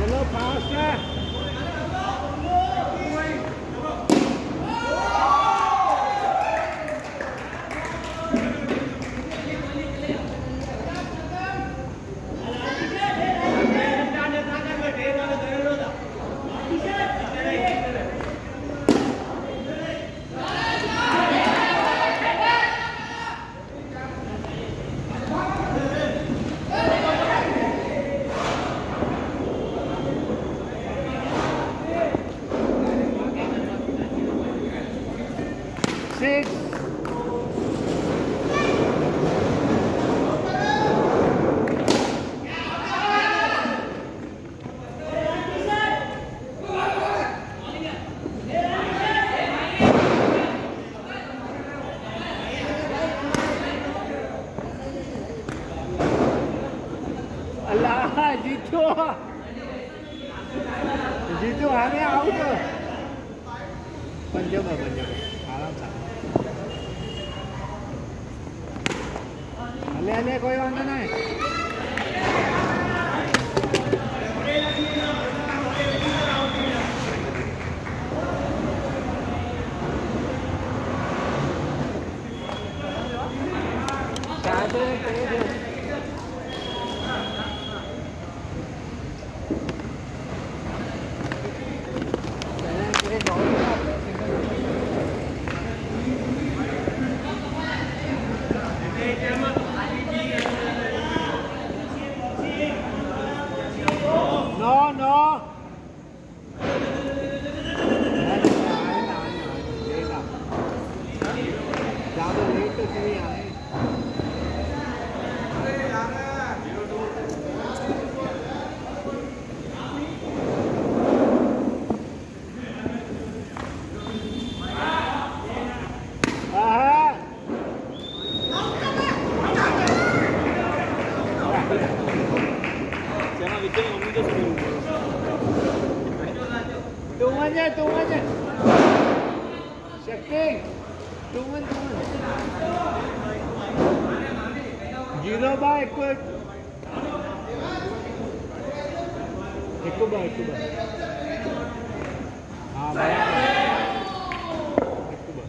Pelo passa. Zero by हिकु हिकु बाय हिकु बाय हा भाई हिकु बार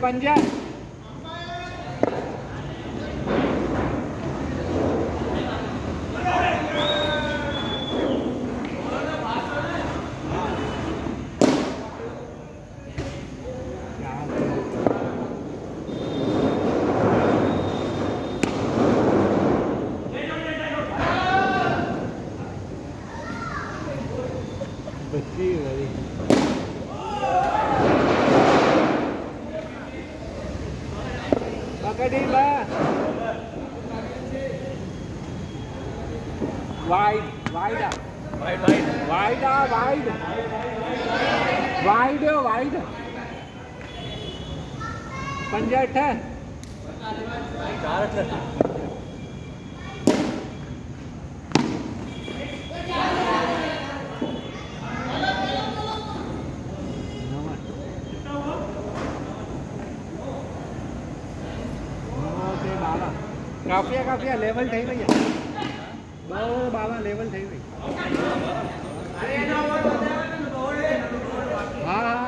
搬家 पंजा अठ चार अठ કાફિયા કાફિયા લેવલ થઈ ગઈ બહુ બાવા લેવલ થઈ ગઈ હા હા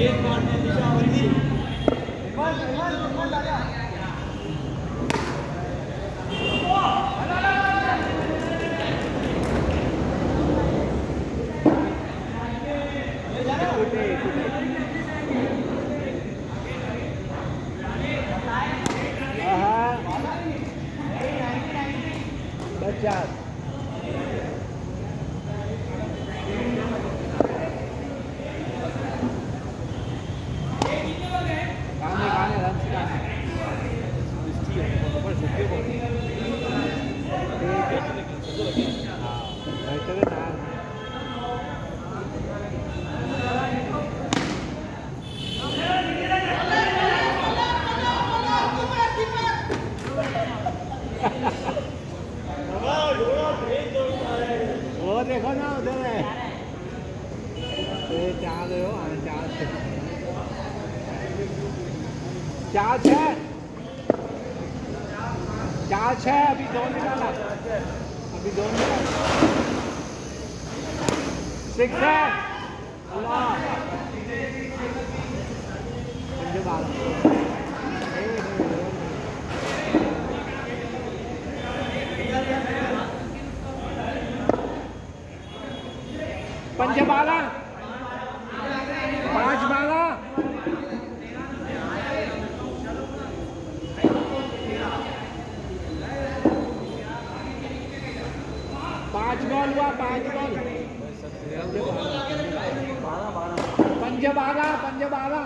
ایک مارنے نشا ورگی ایمان panjabala panjabala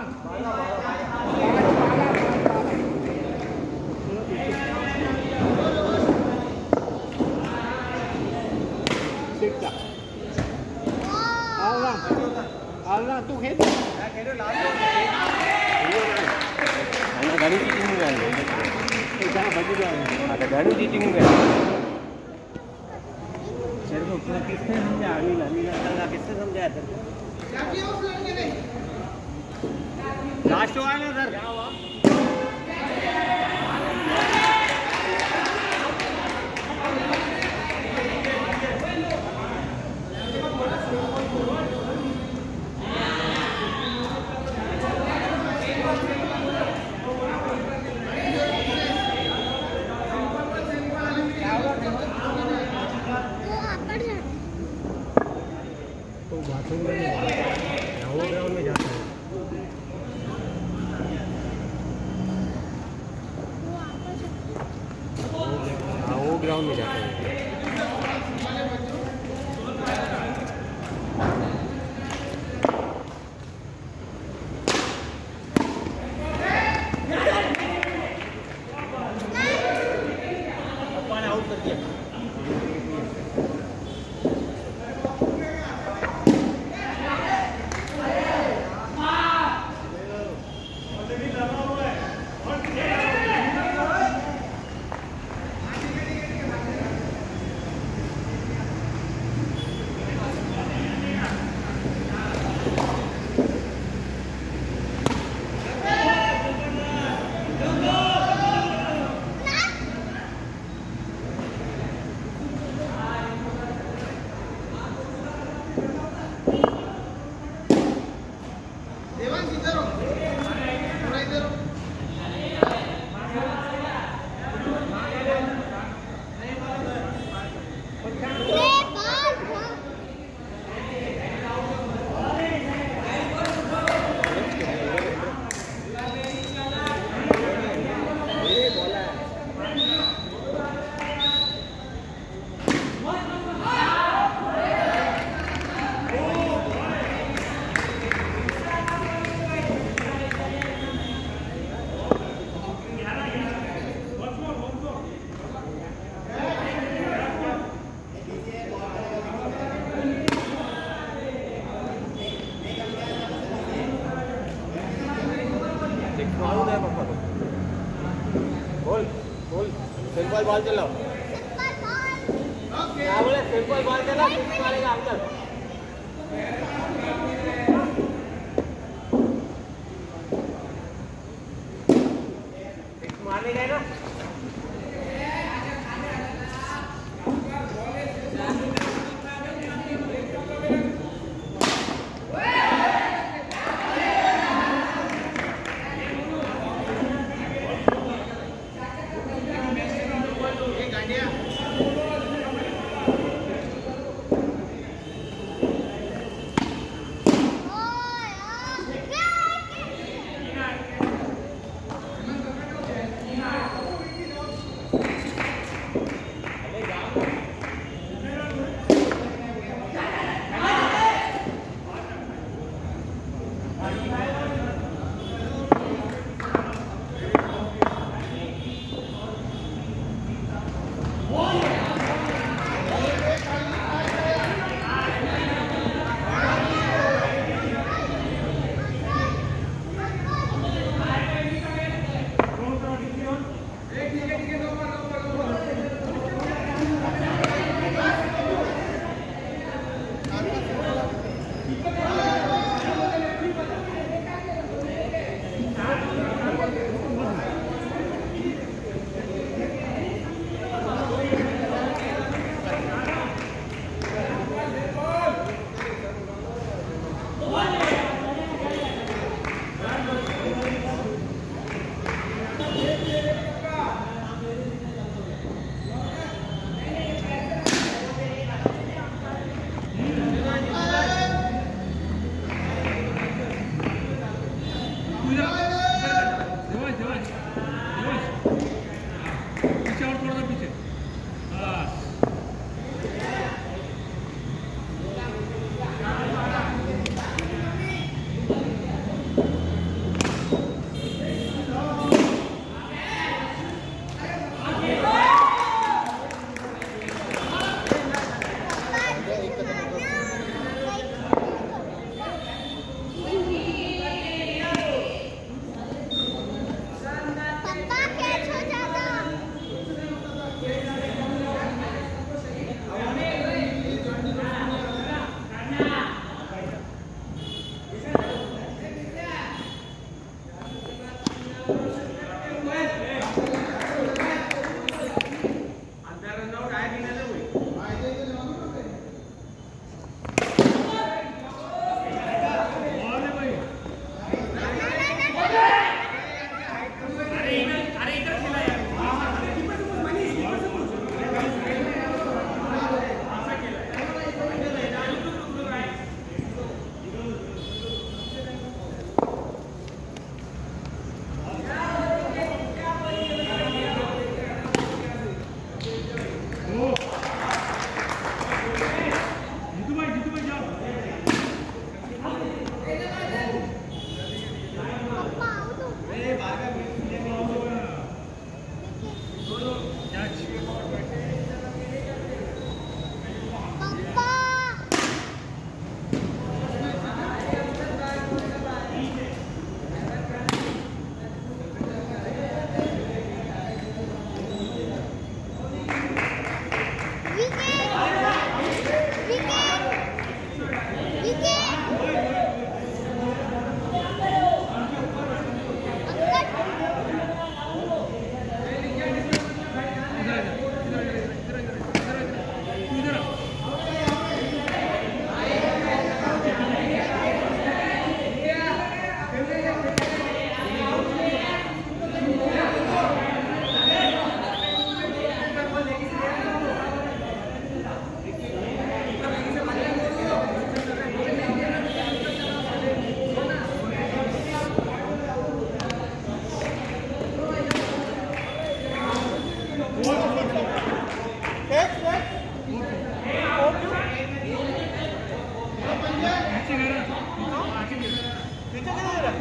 Allah tuh hebat. Ada garu di tinggal. Kan? Ada garu di tinggal. سر لاسٹ سر سمپال بال چلا سال بالتے آدھار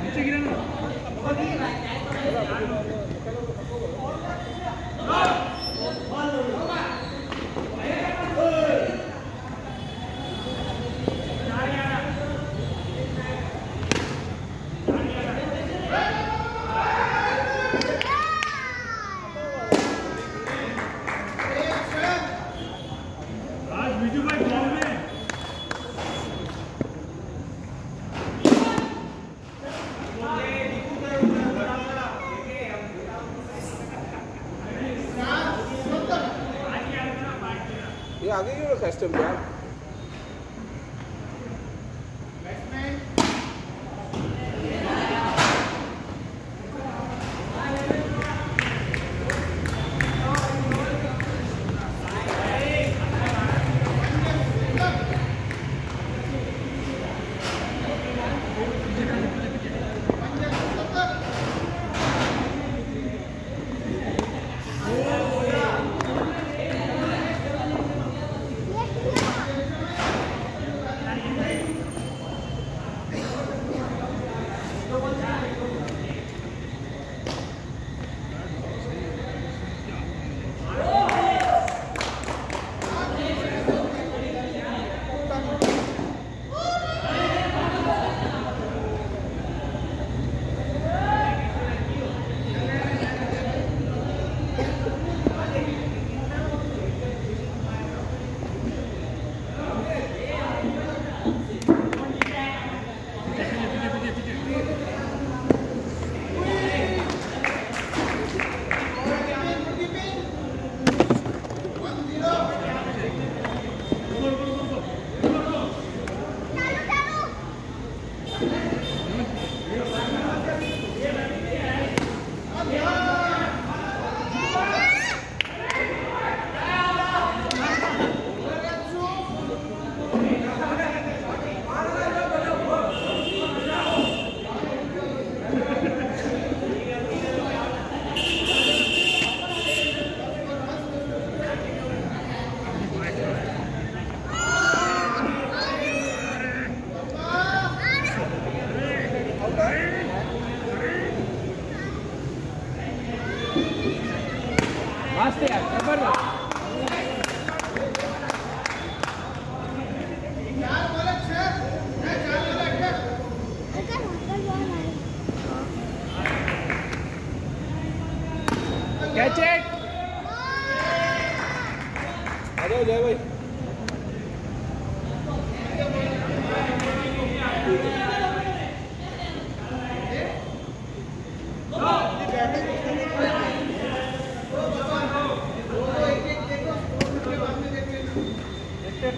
이쪽이라는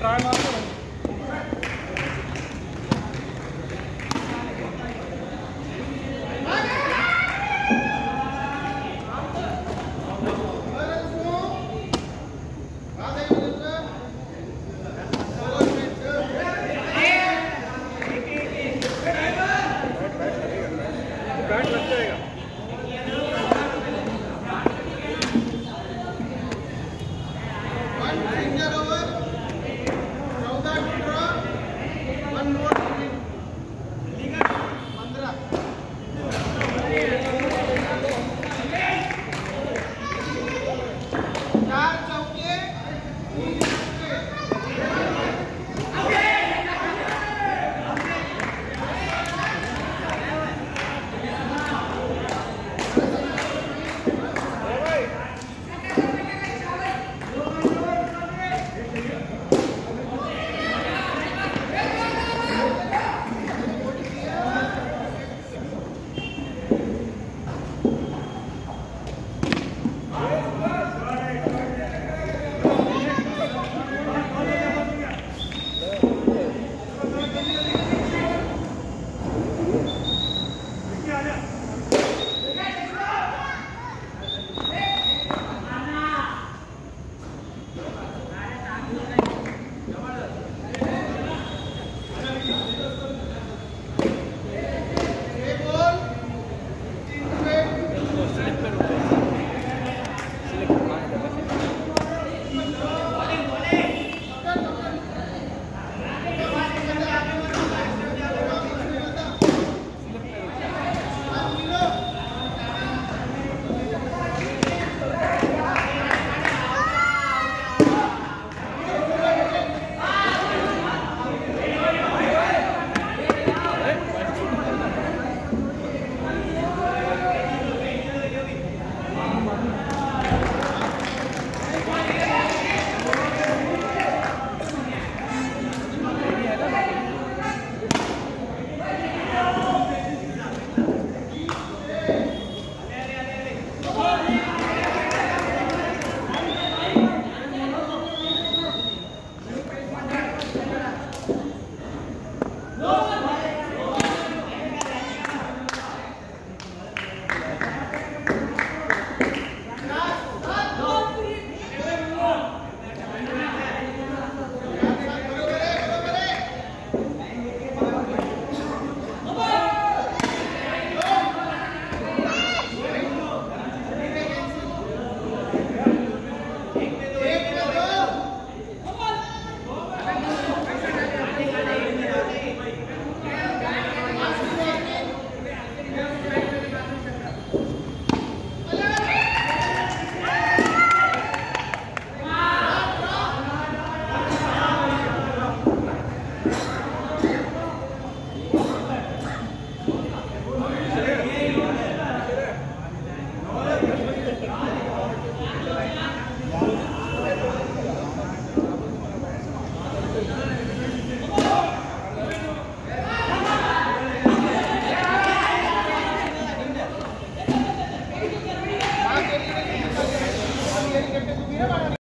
time on